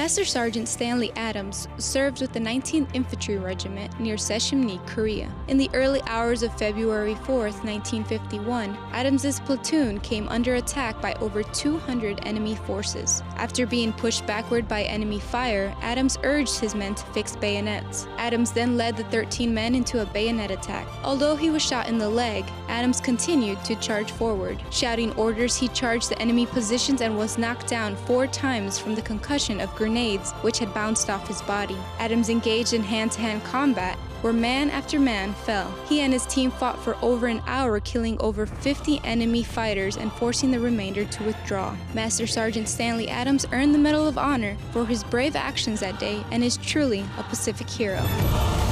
Master Sergeant Stanley Adams served with the 19th Infantry Regiment near Sesim-ni, Korea. In the early hours of February 4, 1951, Adams's platoon came under attack by over 200 enemy forces. After being pushed backward by enemy fire, Adams urged his men to fix bayonets. Adams then led the 13 men into a bayonet attack. Although he was shot in the leg, Adams continued to charge forward. Shouting orders, he charged the enemy positions and was knocked down four times from the concussion of grenades which had bounced off his body. Adams engaged in hand to hand combat where man after man fell. He and his team fought for over an hour, killing over 50 enemy fighters and forcing the remainder to withdraw. Master Sergeant Stanley Adams earned the Medal of Honor for his brave actions that day and is truly a Pacific hero.